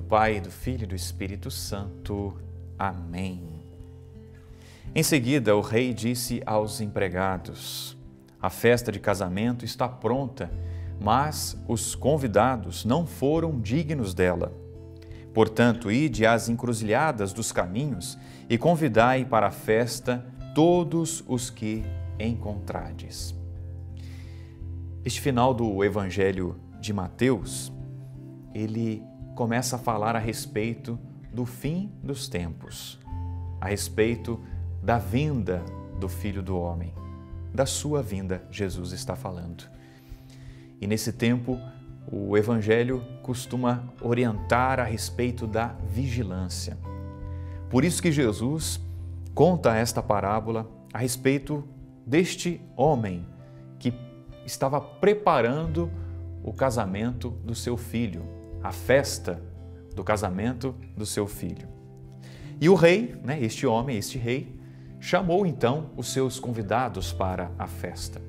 Do Pai, do Filho e do Espírito Santo. Amém. Em seguida, o rei disse aos empregados: A festa de casamento está pronta, mas os convidados não foram dignos dela. Portanto, ide às encruzilhadas dos caminhos e convidai para a festa todos os que encontrades. Este final do Evangelho de Mateus, ele começa a falar a respeito do fim dos tempos, a respeito da vinda do Filho do Homem. Da sua vinda, Jesus está falando. E nesse tempo, o Evangelho costuma orientar a respeito da vigilância. Por isso que Jesus conta esta parábola a respeito deste homem que estava preparando o casamento do seu filho, a festa do casamento do seu filho. E o rei, né, este homem, este rei, chamou então os seus convidados para a festa.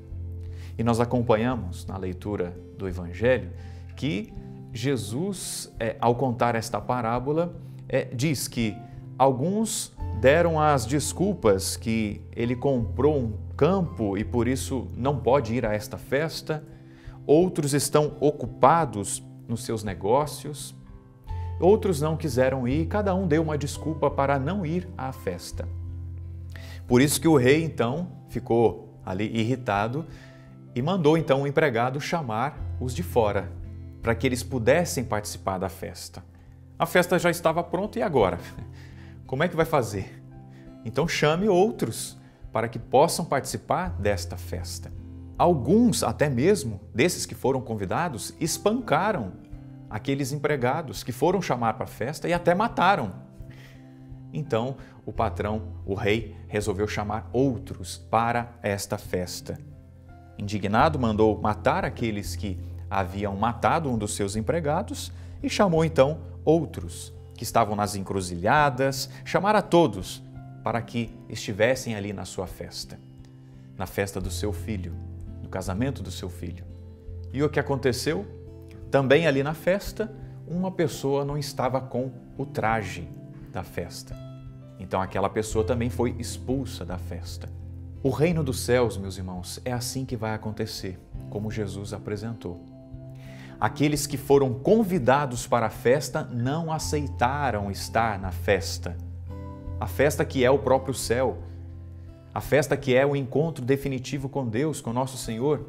E nós acompanhamos na leitura do Evangelho que Jesus, é, ao contar esta parábola, é, diz que alguns deram as desculpas que ele comprou um campo e por isso não pode ir a esta festa, outros estão ocupados nos seus negócios, outros não quiseram ir, cada um deu uma desculpa para não ir à festa. Por isso que o rei então ficou ali irritado e mandou então o empregado chamar os de fora, para que eles pudessem participar da festa. A festa já estava pronta e agora? Como é que vai fazer? Então chame outros para que possam participar desta festa. Alguns, até mesmo desses que foram convidados, espancaram aqueles empregados que foram chamar para a festa e até mataram. Então, o patrão, o rei, resolveu chamar outros para esta festa. Indignado, mandou matar aqueles que haviam matado um dos seus empregados e chamou então outros que estavam nas encruzilhadas, chamar a todos para que estivessem ali na sua festa, na festa do seu filho, no casamento do seu filho. E o que aconteceu? Também ali na festa, uma pessoa não estava com o traje da festa. Então aquela pessoa também foi expulsa da festa. O reino dos céus, meus irmãos, é assim que vai acontecer, como Jesus apresentou. Aqueles que foram convidados para a festa não aceitaram estar na festa. A festa que é o próprio céu, a festa que é o encontro definitivo com Deus, com nosso Senhor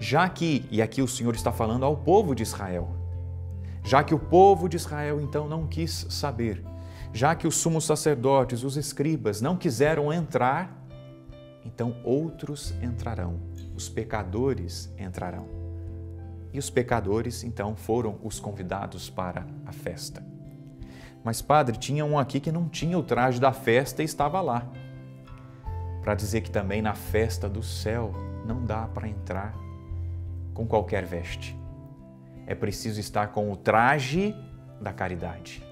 já que, e aqui o Senhor está falando ao povo de Israel, já que o povo de Israel então não quis saber, já que os sumos sacerdotes, os escribas não quiseram entrar, então outros entrarão, os pecadores entrarão. E os pecadores então foram os convidados para a festa. Mas, padre, tinha um aqui que não tinha o traje da festa e estava lá. Para dizer que também na festa do céu não dá para entrar com qualquer veste. É preciso estar com o traje da caridade,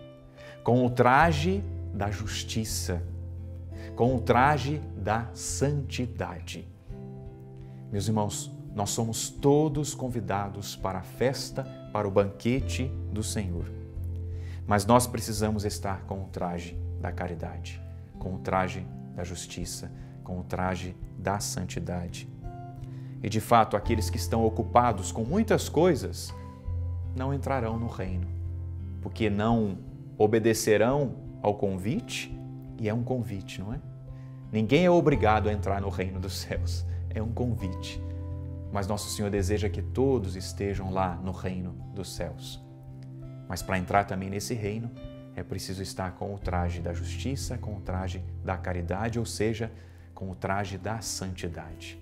com o traje da justiça, com o traje da santidade. Meus irmãos, nós somos todos convidados para a festa, para o banquete do Senhor. Mas nós precisamos estar com o traje da caridade, com o traje da justiça, com o traje da santidade. E de fato, aqueles que estão ocupados com muitas coisas não entrarão no reino, porque não obedecerão ao convite, e é um convite, não é? Ninguém é obrigado a entrar no reino dos céus, é um convite. Mas Nosso Senhor deseja que todos estejam lá no reino dos céus. Mas para entrar também nesse reino, é preciso estar com o traje da justiça, com o traje da caridade, ou seja, com o traje da santidade.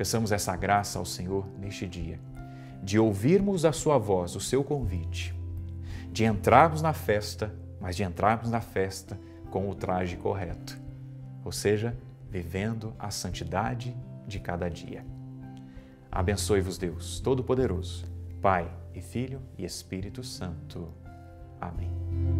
Peçamos essa graça ao Senhor neste dia, de ouvirmos a Sua voz, o seu convite, de entrarmos na festa, mas de entrarmos na festa com o traje correto, ou seja, vivendo a santidade de cada dia. Abençoe-vos, Deus Todo-Poderoso, Pai e Filho e Espírito Santo. Amém.